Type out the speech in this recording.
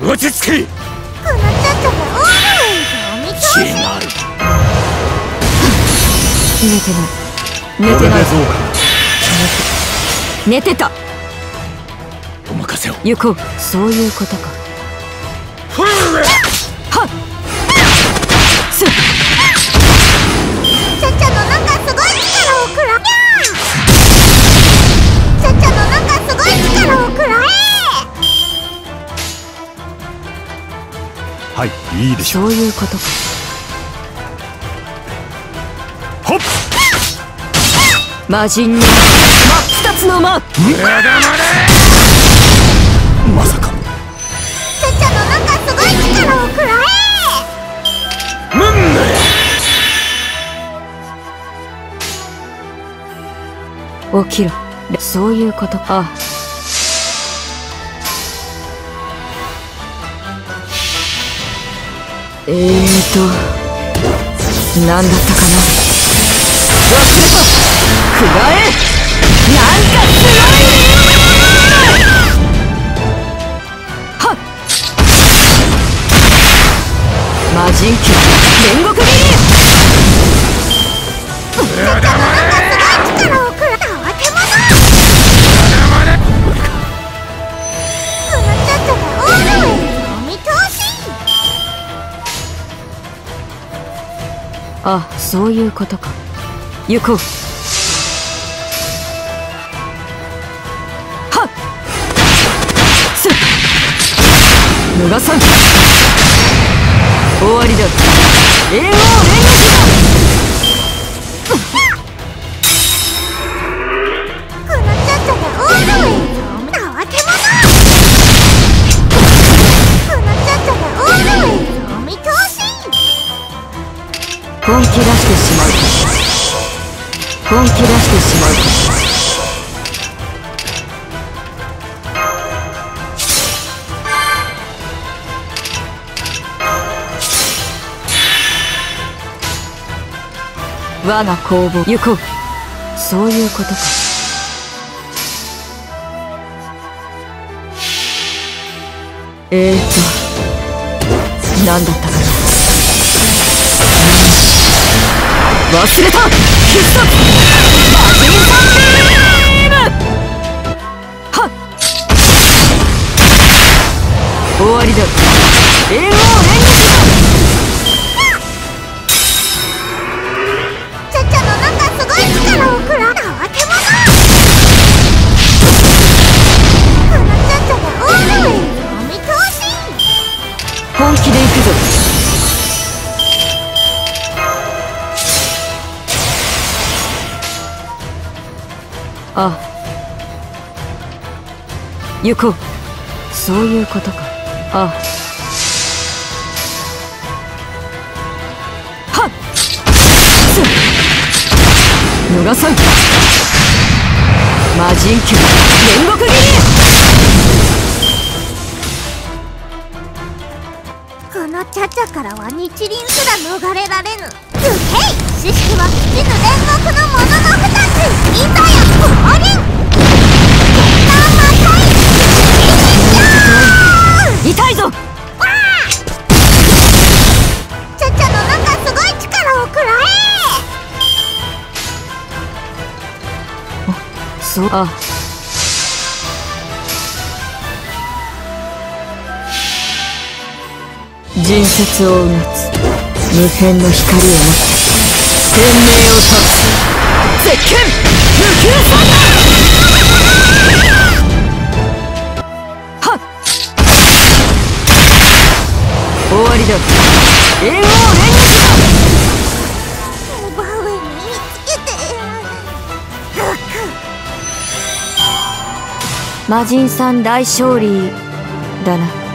落ち着け。このちょっとがオー見通し寝てない。寝てない寝てた。お任せを。行こう。そういうことか。はっすっはいいいでしょそういうことか。うほっ魔人の真っ二つの間まさか。ちゃちゃのなんかすごい力をくらムンネ起きろ。そういうこと。かあえーと何だったかな？忘れたくがえなんかすごいね。はっ。魔人級煉獄斬り。力あそういうことか。行こう。はっ。すっ。脱がさん。終わりだ。英王連こ気出してしまう本気出してしまう我が工房行こう。そういうことか。えーと何だったかな。忘れた。必殺マジンサンビーム。はっ。終わりだ。英王連あ。あ行こう。そういうことか。あ。あはっ。す脱がさん。魔人級煉獄斬り。このチャチャからは日輪すら逃れられぬ。受けい知識は死ぬ煉獄のもののそうあ。人説をうなつ。無辺の光を持って天命を立つ絶剣無休サンはっ。終わりだ。英王連撃魔人さん大勝利だな。